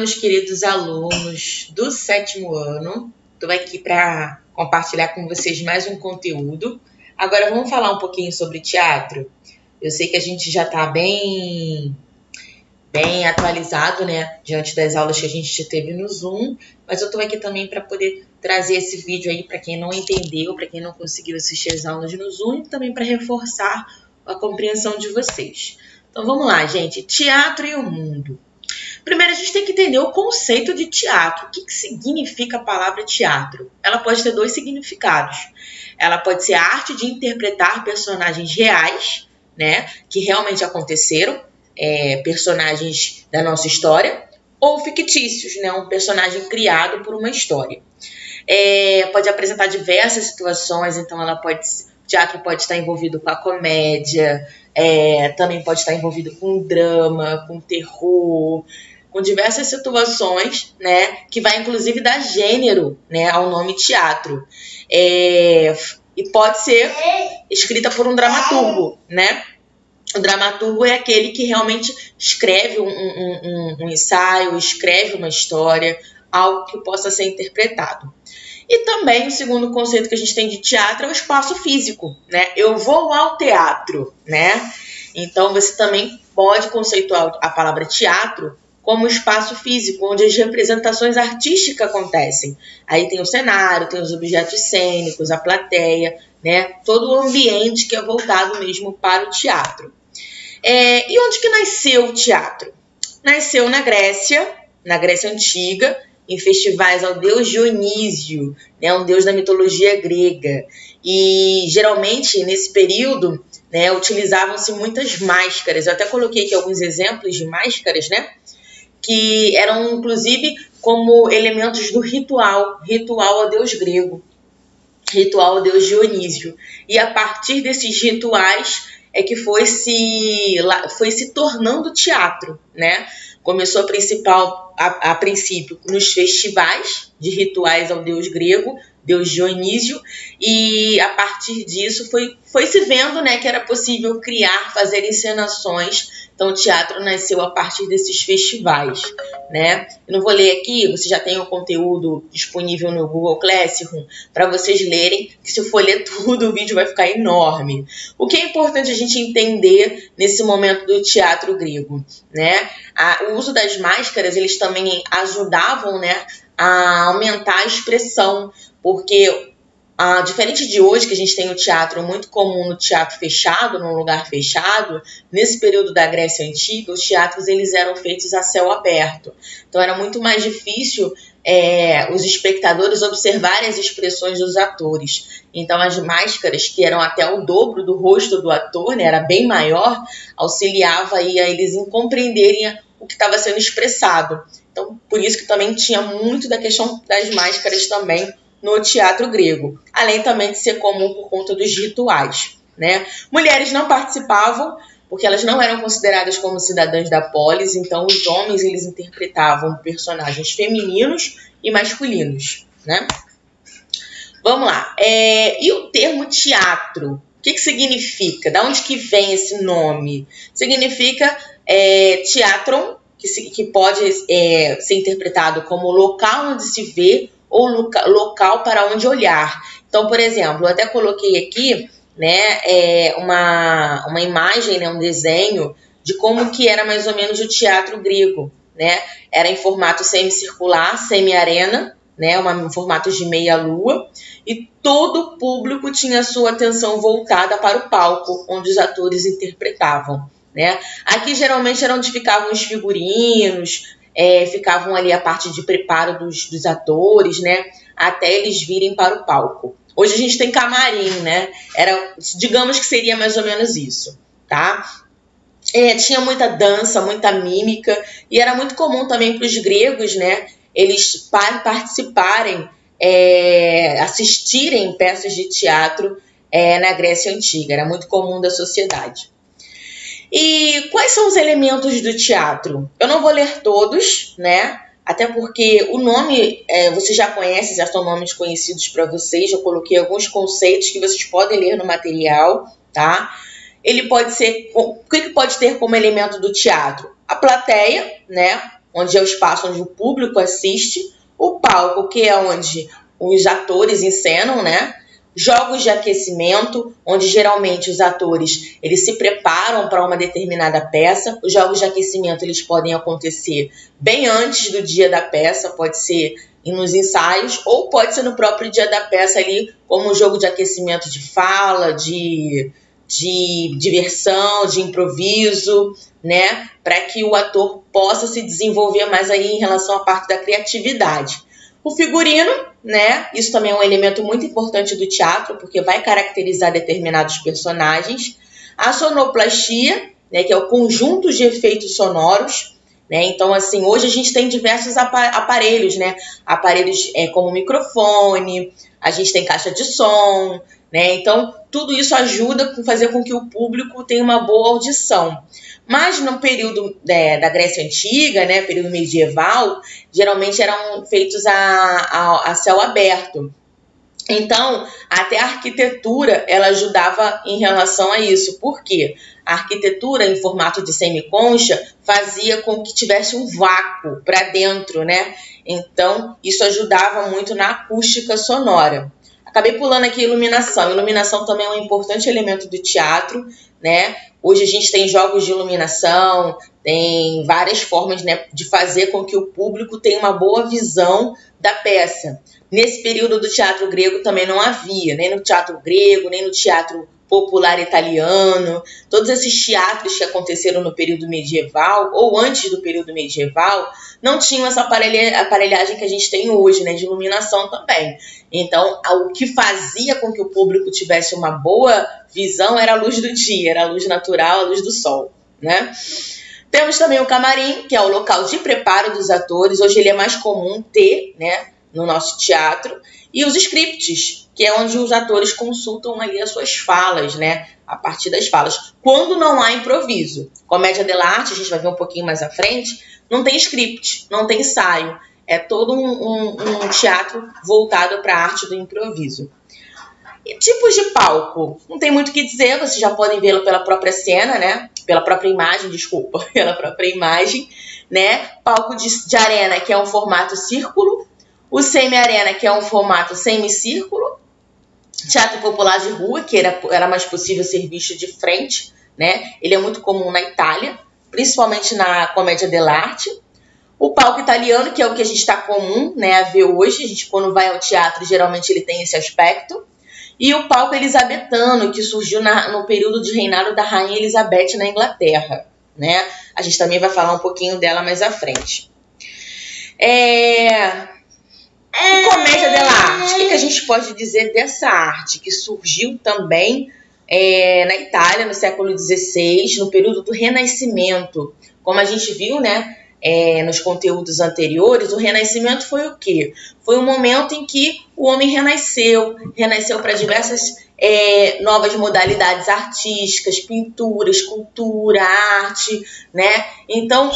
meus queridos alunos do sétimo ano. Estou aqui para compartilhar com vocês mais um conteúdo. Agora vamos falar um pouquinho sobre teatro. Eu sei que a gente já está bem bem atualizado, né, diante das aulas que a gente teve no Zoom, mas eu estou aqui também para poder trazer esse vídeo aí para quem não entendeu, para quem não conseguiu assistir as aulas no Zoom e também para reforçar a compreensão de vocês. Então vamos lá, gente. Teatro e o mundo. Primeiro, a gente tem que entender o conceito de teatro. O que, que significa a palavra teatro? Ela pode ter dois significados. Ela pode ser a arte de interpretar personagens reais, né, que realmente aconteceram, é, personagens da nossa história, ou fictícios, né, um personagem criado por uma história. É, pode apresentar diversas situações, então ela pode teatro pode estar envolvido com a comédia, é, também pode estar envolvido com drama, com terror, com diversas situações, né, que vai inclusive dar gênero, né, ao nome teatro. É, e pode ser escrita por um dramaturgo, né? O dramaturgo é aquele que realmente escreve um, um, um, um ensaio, escreve uma história, algo que possa ser interpretado. E também o segundo conceito que a gente tem de teatro é o espaço físico, né? Eu vou ao teatro, né? Então você também pode conceituar a palavra teatro como espaço físico, onde as representações artísticas acontecem. Aí tem o cenário, tem os objetos cênicos, a plateia, né? Todo o ambiente que é voltado mesmo para o teatro. É, e onde que nasceu o teatro? Nasceu na Grécia, na Grécia Antiga, em festivais ao deus Dionísio, né, um deus da mitologia grega. E geralmente nesse período né, utilizavam-se muitas máscaras. Eu até coloquei aqui alguns exemplos de máscaras, né? Que eram inclusive como elementos do ritual, ritual ao deus grego, ritual ao deus Dionísio. E a partir desses rituais é que foi se, foi se tornando teatro, né? Começou a principal a, a, princípio nos festivais de rituais ao deus grego, deus Dionísio, e a partir disso foi, foi se vendo né, que era possível criar, fazer encenações então, o teatro nasceu a partir desses festivais, né? Eu não vou ler aqui, você já tem o conteúdo disponível no Google Classroom para vocês lerem, que se eu for ler tudo, o vídeo vai ficar enorme. O que é importante a gente entender nesse momento do teatro grego, né? A, o uso das máscaras, eles também ajudavam, né, a aumentar a expressão, porque ah, diferente de hoje, que a gente tem o teatro muito comum no teatro fechado, num lugar fechado, nesse período da Grécia Antiga, os teatros eles eram feitos a céu aberto. Então era muito mais difícil é, os espectadores observarem as expressões dos atores. Então as máscaras, que eram até o dobro do rosto do ator, né, era bem maior, auxiliava aí a eles em compreenderem o que estava sendo expressado. Então, por isso que também tinha muito da questão das máscaras também no teatro grego, além também de ser comum por conta dos rituais. Né? Mulheres não participavam porque elas não eram consideradas como cidadãs da polis, então os homens eles interpretavam personagens femininos e masculinos. Né? Vamos lá. É, e o termo teatro? O que, que significa? Da onde que vem esse nome? Significa é, que, se, que pode é, ser interpretado como local onde se vê ou loca local para onde olhar. Então, por exemplo, eu até coloquei aqui né, é, uma, uma imagem, né, um desenho de como que era mais ou menos o teatro grego. Né? Era em formato semicircular, semi-arena, né, em formato de meia-lua, e todo o público tinha sua atenção voltada para o palco, onde os atores interpretavam. Né? Aqui geralmente era onde ficavam os figurinos, é, ficavam ali a parte de preparo dos, dos atores, né? Até eles virem para o palco. Hoje a gente tem camarim, né? Era, digamos que seria mais ou menos isso, tá? É, tinha muita dança, muita mímica, e era muito comum também para os gregos, né? Eles participarem, é, assistirem peças de teatro é, na Grécia Antiga, era muito comum da sociedade. E quais são os elementos do teatro? Eu não vou ler todos, né? Até porque o nome é, você já conhece, já são nomes conhecidos para vocês. Eu coloquei alguns conceitos que vocês podem ler no material, tá? Ele pode ser. O que, que pode ter como elemento do teatro? A plateia, né? onde é o espaço onde o público assiste, o palco, que é onde os atores encenam, né? Jogos de aquecimento, onde geralmente os atores eles se preparam para uma determinada peça. Os jogos de aquecimento eles podem acontecer bem antes do dia da peça, pode ser nos ensaios ou pode ser no próprio dia da peça ali, como um jogo de aquecimento de fala, de, de diversão, de improviso, né, para que o ator possa se desenvolver mais aí em relação à parte da criatividade. O figurino, né? Isso também é um elemento muito importante do teatro, porque vai caracterizar determinados personagens. A sonoplastia, né, que é o conjunto de efeitos sonoros, né? Então, assim, hoje a gente tem diversos aparelhos, né? Aparelhos é, como microfone, a gente tem caixa de som, né? Então, tudo isso ajuda a fazer com que o público tenha uma boa audição. Mas no período é, da Grécia Antiga, né, período medieval, geralmente eram feitos a, a, a céu aberto. Então, até a arquitetura ela ajudava em relação a isso. Por quê? A arquitetura em formato de semiconcha fazia com que tivesse um vácuo para dentro, né? Então, isso ajudava muito na acústica sonora. Acabei pulando aqui iluminação. Iluminação também é um importante elemento do teatro, né? Hoje a gente tem jogos de iluminação, tem várias formas né, de fazer com que o público tenha uma boa visão da peça. Nesse período do teatro grego também não havia, nem no teatro grego, nem no teatro popular italiano, todos esses teatros que aconteceram no período medieval ou antes do período medieval não tinham essa aparelhagem que a gente tem hoje, né, de iluminação também. Então, o que fazia com que o público tivesse uma boa visão era a luz do dia, era a luz natural, a luz do sol, né? Temos também o camarim, que é o local de preparo dos atores. Hoje ele é mais comum ter, né, no nosso teatro. E os scripts, que é onde os atores consultam ali as suas falas, né? A partir das falas. Quando não há improviso. Comédia dell'arte, a gente vai ver um pouquinho mais à frente, não tem script, não tem ensaio. É todo um, um, um teatro voltado para a arte do improviso. E tipos de palco, não tem muito o que dizer, vocês já podem vê-lo pela própria cena, né? Pela própria imagem, desculpa, pela própria imagem, né? Palco de, de arena, que é um formato círculo, o semi-arena, que é um formato semicírculo, teatro popular de rua, que era, era mais possível ser visto de frente, né? Ele é muito comum na Itália, principalmente na comédia dell'arte. O palco italiano, que é o que a gente está comum né, a ver hoje, a gente quando vai ao teatro, geralmente ele tem esse aspecto. E o palco elisabetano, que surgiu na, no período de reinado da Rainha Elizabeth na Inglaterra. Né? A gente também vai falar um pouquinho dela mais à frente. É... E comédia della arte? O que, que, a gente pode dizer dessa arte que surgiu também é, na Itália no século XVI, no período do Renascimento? Como a gente viu, né, é, nos conteúdos anteriores, o Renascimento foi o quê? Foi um momento em que o homem renasceu, renasceu para diversas é, novas modalidades artísticas, pintura, escultura, arte, né? Então,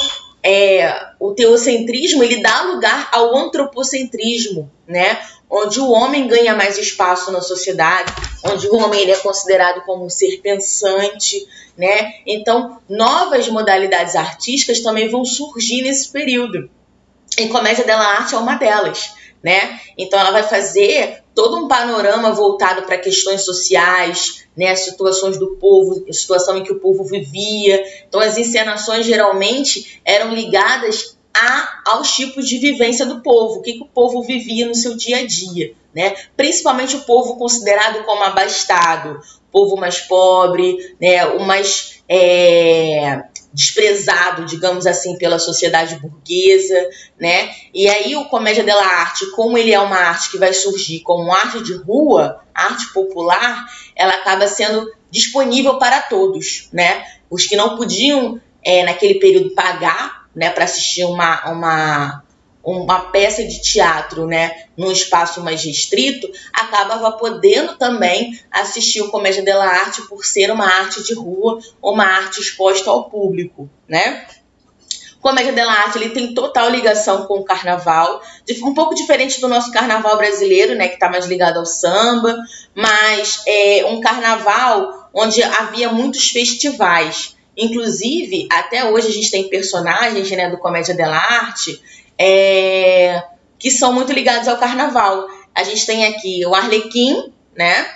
é, o teocentrismo ele dá lugar ao antropocentrismo, né? Onde o homem ganha mais espaço na sociedade, onde o homem ele é considerado como um ser pensante, né? Então, novas modalidades artísticas também vão surgir nesse período. E comédia della arte é uma delas, né? Então, ela vai fazer todo um panorama voltado para questões sociais, né, situações do povo, situação em que o povo vivia. Então as encenações geralmente eram ligadas a, aos tipos de vivência do povo, o que, que o povo vivia no seu dia a dia, né? Principalmente o povo considerado como abastado, o povo mais pobre, né, o mais é, desprezado, digamos assim, pela sociedade burguesa, né? E aí o comédia della arte, como ele é uma arte que vai surgir como arte de rua, arte popular, ela acaba sendo disponível para todos, né? Os que não podiam é, naquele período pagar, né, para assistir uma, uma uma peça de teatro, né, num espaço mais restrito, acabava podendo também assistir o Comédia della Arte por ser uma arte de rua, uma arte exposta ao público, né? Comédia della Arte ele tem total ligação com o carnaval, um pouco diferente do nosso carnaval brasileiro, né, que está mais ligado ao samba, mas é um carnaval onde havia muitos festivais. Inclusive, até hoje a gente tem personagens né, do Comédia dell'arte é, que são muito ligados ao carnaval. A gente tem aqui o Arlequim, né?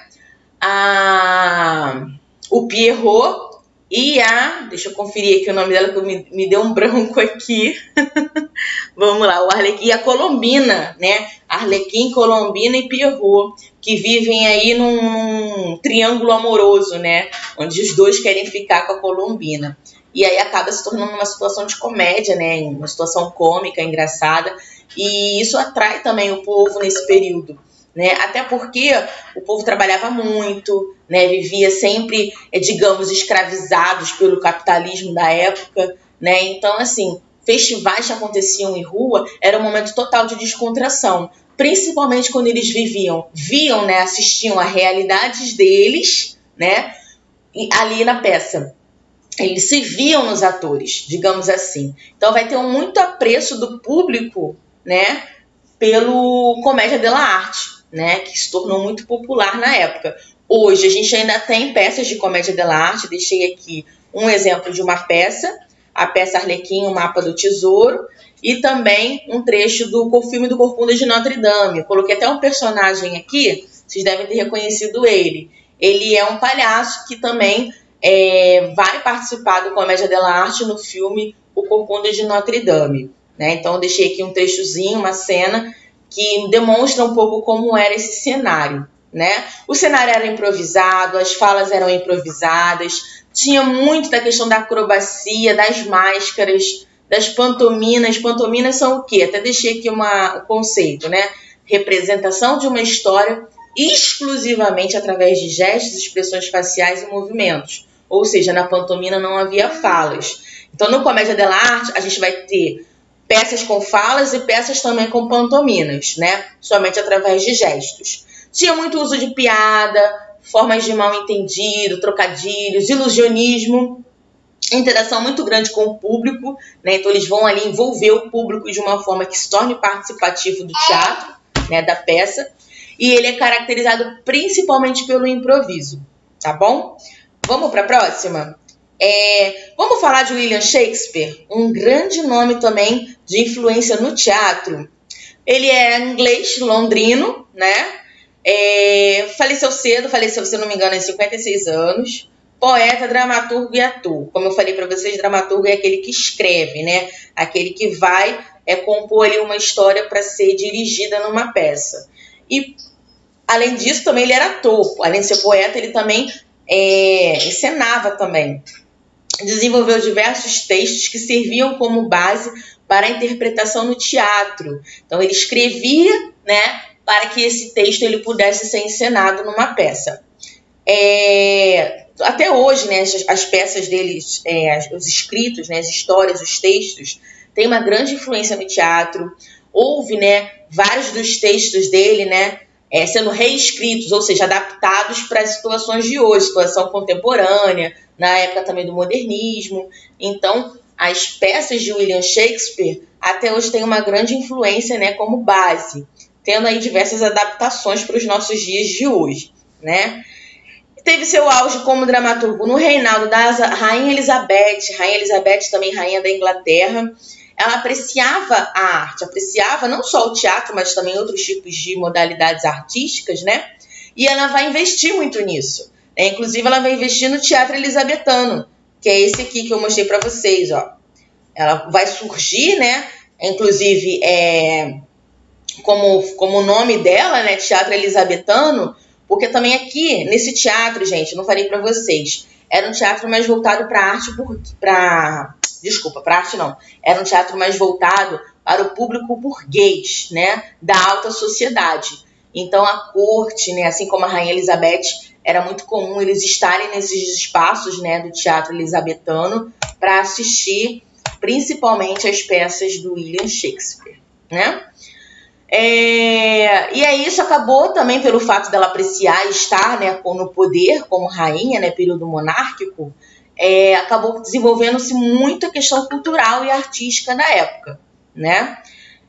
A, o Pierrot e a. Deixa eu conferir aqui o nome dela, que me, me deu um branco aqui. Vamos lá, o Arlequim e a Colombina, né? Arlequim, Colombina e Pierrot, que vivem aí num, num triângulo amoroso, né? Onde os dois querem ficar com a Colombina. E aí acaba se tornando uma situação de comédia, né? Uma situação cômica, engraçada. E isso atrai também o povo nesse período. Né? Até porque o povo trabalhava muito, né? vivia sempre, eh, digamos, escravizados pelo capitalismo da época. Né? Então, assim, festivais que aconteciam em rua era um momento total de descontração, principalmente quando eles viviam, viam, né, assistiam a realidades deles, né, ali na peça. Eles se viam nos atores, digamos assim. Então vai ter um muito apreço do público, né, pelo comédia della arte, né, que se tornou muito popular na época. Hoje a gente ainda tem peças de comédia della arte, deixei aqui um exemplo de uma peça, a peça Arlequim, o Mapa do Tesouro, e também um trecho do filme do Corcunda de Notre Dame. Eu coloquei até um personagem aqui, vocês devem ter reconhecido ele. Ele é um palhaço que também é, vai participar do Comédia della Arte no filme O Corcunda de Notre Dame. Né? Então deixei aqui um trechozinho, uma cena que demonstra um pouco como era esse cenário. Né? O cenário era improvisado, as falas eram improvisadas, tinha muito da questão da acrobacia, das máscaras, das pantominas. Pantominas são o quê? Até deixei aqui uma, um conceito, né? Representação de uma história exclusivamente através de gestos, expressões faciais e movimentos. Ou seja, na pantomina não havia falas. Então, no Comédia dell'arte, a gente vai ter peças com falas e peças também com pantominas, né? Somente através de gestos. Tinha muito uso de piada, formas de mal entendido, trocadilhos, ilusionismo, interação muito grande com o público, né? Então eles vão ali envolver o público de uma forma que se torne participativo do teatro, né, da peça, e ele é caracterizado principalmente pelo improviso, tá bom? Vamos para a próxima? É, vamos falar de William Shakespeare, um grande nome também de influência no teatro. Ele é inglês, londrino, né? É, faleceu cedo, faleceu, se não me engano, em 56 anos. Poeta, dramaturgo e ator. Como eu falei para vocês, dramaturgo é aquele que escreve, né? Aquele que vai é, compor ali uma história para ser dirigida numa peça. E, além disso, também ele era ator. Além de ser poeta, ele também é, encenava também desenvolveu diversos textos que serviam como base para a interpretação no teatro. Então ele escrevia, né, para que esse texto ele pudesse ser encenado numa peça. É, até hoje, né, as, as peças deles, é, os escritos, né, as histórias, os textos, têm uma grande influência no teatro. Houve, né, vários dos textos dele, né, é, sendo reescritos, ou seja, adaptados para as situações de hoje, situação contemporânea, na época também do modernismo. Então, as peças de William Shakespeare até hoje têm uma grande influência né, como base, tendo aí diversas adaptações para os nossos dias de hoje. Né? Teve seu auge como dramaturgo no reinado da Rainha Elizabeth, Rainha Elizabeth também rainha da Inglaterra. Ela apreciava a arte, apreciava não só o teatro, mas também outros tipos de modalidades artísticas, né? E ela vai investir muito nisso. É, inclusive, ela vai investir no teatro elisabetano, que é esse aqui que eu mostrei para vocês, ó. Ela vai surgir, né? Inclusive, é, como, como o nome dela, né? Teatro elisabetano, porque também aqui, nesse teatro, gente, não falei para vocês, era um teatro mais voltado para arte, para desculpa, para arte não, era um teatro mais voltado para o público burguês, né, da alta sociedade. Então a corte, né, assim como a rainha Elizabeth, era muito comum eles estarem nesses espaços né, do teatro elisabetano para assistir principalmente as peças do William Shakespeare. Né? É, e aí isso acabou também pelo fato dela apreciar estar né, no poder como rainha, né, período monárquico, é, acabou desenvolvendo-se muita questão cultural e artística na época. Né?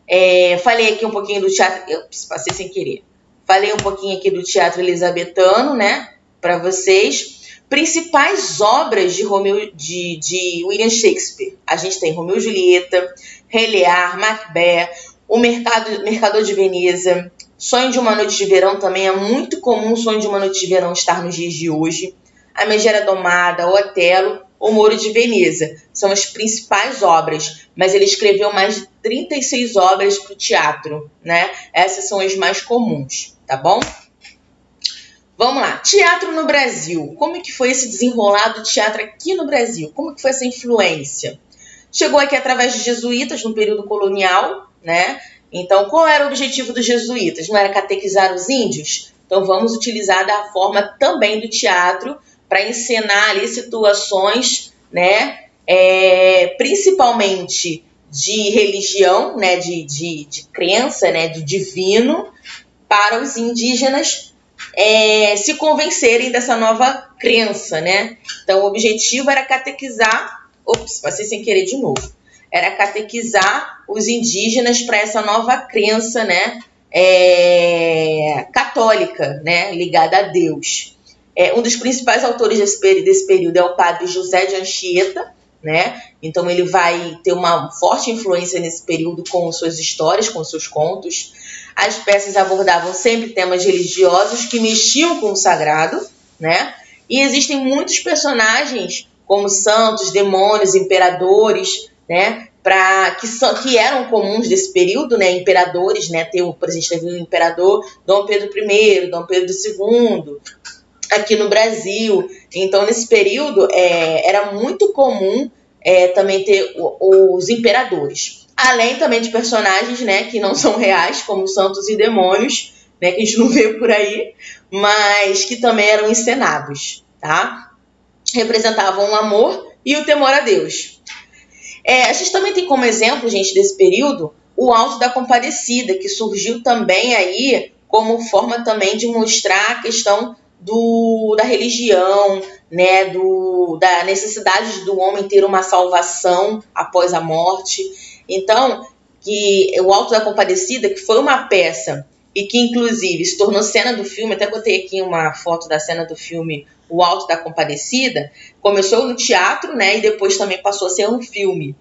É, falei aqui um pouquinho do teatro, eu passei sem querer. Falei um pouquinho aqui do teatro elisabetano, né, para vocês. principais obras de, Romeu, de, de William Shakespeare. A gente tem Romeu e Julieta, Rei Macbeth, O Mercado, Mercador de Veneza, Sonho de uma Noite de Verão também é muito comum Sonho de uma Noite de Verão estar nos dias de hoje. A Megera Domada, O Otelo, O Moro de Veneza são as principais obras, mas ele escreveu mais de 36 obras para o teatro, né? Essas são as mais comuns, tá bom? Vamos lá, teatro no Brasil. Como é que foi esse desenrolado de teatro aqui no Brasil? Como que foi essa influência? Chegou aqui através de jesuítas no período colonial, né? Então, qual era o objetivo dos jesuítas? Não era catequizar os índios? Então, vamos utilizar da forma também do teatro para ensinar ali situações, né? É, principalmente de religião, né? De, de, de crença, né? Do divino para os indígenas é, se convencerem dessa nova crença, né? Então, o objetivo era catequizar. Ops, passei sem querer de novo. Era catequizar os indígenas para essa nova crença, né? É, católica, né? Ligada a Deus. É, um dos principais autores desse, desse período é o padre José de Anchieta, né? Então ele vai ter uma forte influência nesse período com suas histórias, com seus contos. As peças abordavam sempre temas religiosos que mexiam com o sagrado, né? E existem muitos personagens como santos, demônios, imperadores, né? Pra, que, são, que eram comuns desse período, né? Imperadores, né? Tem, por exemplo, teve o imperador Dom Pedro I, Dom Pedro II, aqui no Brasil. Então, nesse período, é, era muito comum é, também ter os imperadores. Além também de personagens, né, que não são reais, como santos e demônios, né, que a gente não vê por aí, mas que também eram encenados, tá? Representavam o amor e o temor a Deus. É, a gente também tem como exemplo, gente, desse período, o Alto da Compadecida, que surgiu também aí como forma também de mostrar a questão do, da religião, né, do, da necessidade do homem ter uma salvação após a morte. Então, que o Alto da Compadecida, que foi uma peça e que inclusive se tornou cena do filme, até botei aqui uma foto da cena do filme O Alto da Compadecida, começou no teatro, né, e depois também passou a ser um filme.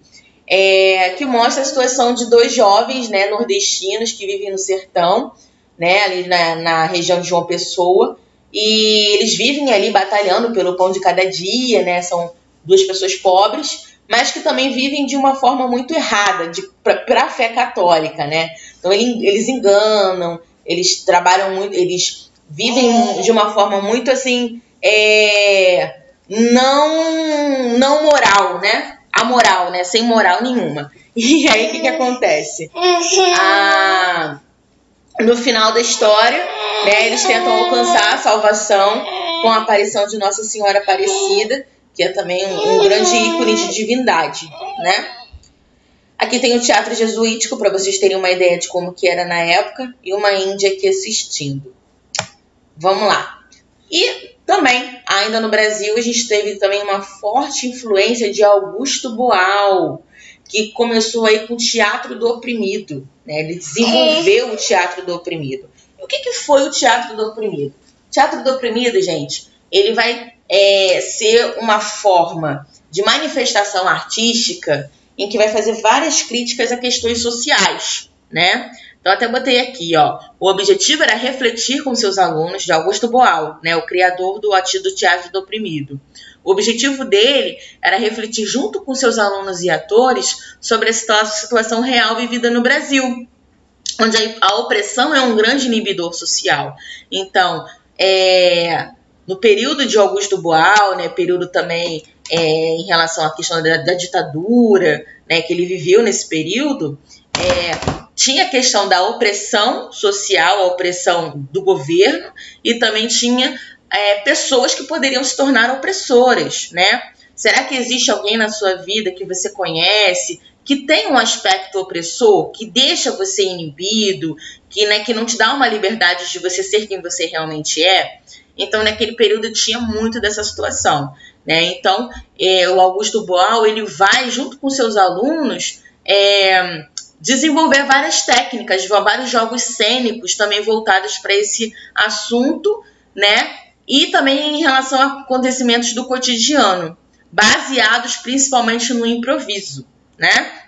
É, que mostra a situação de dois jovens né, nordestinos que vivem no sertão, né, ali na, na região de João Pessoa, e eles vivem ali batalhando pelo pão de cada dia, né? São duas pessoas pobres, mas que também vivem de uma forma muito errada para a fé católica, né? Então ele, eles enganam, eles trabalham muito, eles vivem de uma forma muito assim, é, não, não moral, né? Amoral, né? Sem moral nenhuma. E aí o que, que acontece? Ah, no final da história, né, eles tentam alcançar a salvação com a aparição de Nossa Senhora Aparecida, que é também um, um grande ícone de divindade, né? Aqui tem o teatro jesuítico para vocês terem uma ideia de como que era na época e uma Índia aqui assistindo. Vamos lá. E também, ainda no Brasil, a gente teve também uma forte influência de Augusto Boal, que começou aí com o teatro do oprimido. Né? Ele desenvolveu o teatro do oprimido. E o que, que foi o teatro do oprimido? O teatro do oprimido, gente, ele vai é, ser uma forma de manifestação artística em que vai fazer várias críticas a questões sociais, né? Então até botei aqui, ó. O objetivo era refletir com seus alunos de Augusto Boal, né, o criador do atido Teatro do Oprimido. O objetivo dele era refletir junto com seus alunos e atores sobre a situação real vivida no Brasil, onde a opressão é um grande inibidor social. Então, é, no período de Augusto Boal, né, período também é, em relação à questão da, da, ditadura, né, que ele viveu nesse período, é, tinha a questão da opressão social, a opressão do governo, e também tinha é, pessoas que poderiam se tornar opressoras, né? Será que existe alguém na sua vida que você conhece que tem um aspecto opressor, que deixa você inibido, que, né, que não te dá uma liberdade de você ser quem você realmente é? Então, naquele período tinha muito dessa situação, né? Então, é, o Augusto Boal ele vai junto com seus alunos é, desenvolver várias técnicas, vários jogos cênicos também voltados para esse assunto, né? e também em relação a acontecimentos do cotidiano, baseados principalmente no improviso, né?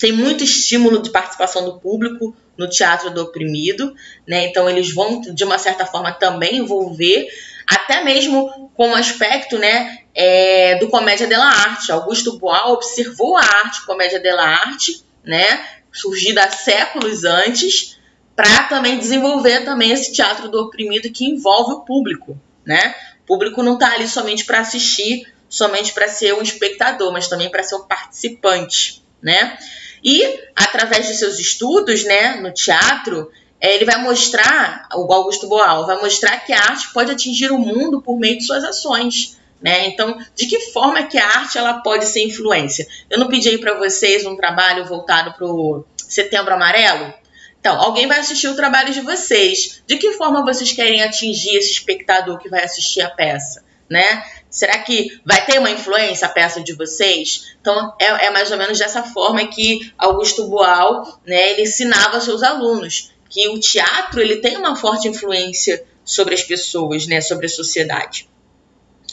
Tem muito estímulo de participação do público no teatro do oprimido, né? Então eles vão de uma certa forma também envolver até mesmo com o aspecto, né, é, do comédia della arte. Augusto Boal observou a arte comédia della arte, né, surgida há séculos antes, para também desenvolver também esse teatro do oprimido que envolve o público, né? O público não está ali somente para assistir, somente para ser um espectador, mas também para ser um participante, né? E através de seus estudos, né, no teatro, é, ele vai mostrar, o Augusto Boal vai mostrar que a arte pode atingir o mundo por meio de suas ações. Né? Então, de que forma que a arte ela pode ser influência? Eu não pedi para vocês um trabalho voltado para o Setembro Amarelo? Então, alguém vai assistir o trabalho de vocês. De que forma vocês querem atingir esse espectador que vai assistir a peça? Né? Será que vai ter uma influência a peça de vocês? Então, é, é mais ou menos dessa forma que Augusto Boal né, ele ensinava seus alunos que o teatro ele tem uma forte influência sobre as pessoas, né, sobre a sociedade.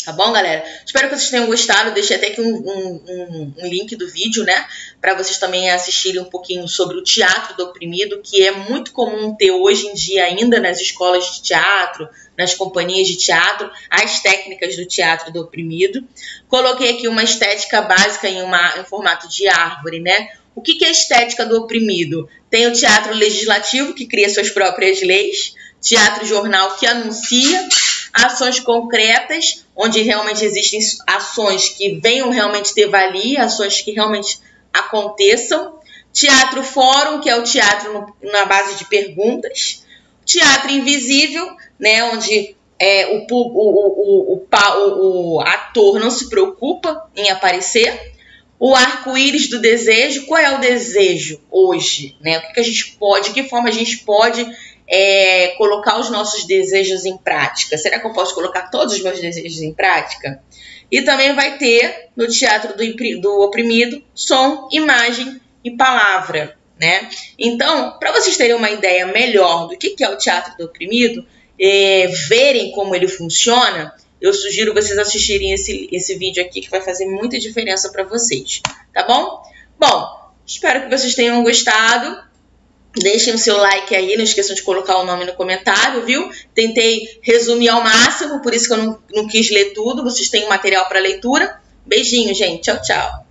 Tá bom, galera? Espero que vocês tenham gostado. Deixei até aqui um, um, um link do vídeo, né? Para vocês também assistirem um pouquinho sobre o teatro do oprimido, que é muito comum ter hoje em dia ainda nas escolas de teatro, nas companhias de teatro, as técnicas do teatro do oprimido. Coloquei aqui uma estética básica em, uma, em formato de árvore, né? O que, que é a estética do oprimido? Tem o teatro legislativo, que cria suas próprias leis, teatro jornal, que anuncia, ações concretas, onde realmente existem ações que venham realmente ter valia, ações que realmente aconteçam. Teatro fórum, que é o teatro no, na base de perguntas. Teatro invisível, né, onde é, o, o, o, o, ator não se preocupa em aparecer. O arco-íris do desejo, qual é o desejo hoje? Né? O que, que a gente pode, de que forma a gente pode é, colocar os nossos desejos em prática? Será que eu posso colocar todos os meus desejos em prática? E também vai ter no teatro do, do oprimido som, imagem e palavra. Né? Então, para vocês terem uma ideia melhor do que, que é o teatro do oprimido, é, verem como ele funciona, eu sugiro vocês assistirem esse, esse vídeo aqui que vai fazer muita diferença para vocês, tá bom? Bom, espero que vocês tenham gostado. Deixem o seu like aí, não esqueçam de colocar o nome no comentário, viu? Tentei resumir ao máximo, por isso que eu não, não quis ler tudo. Vocês têm material para leitura. Beijinho, gente. Tchau, tchau.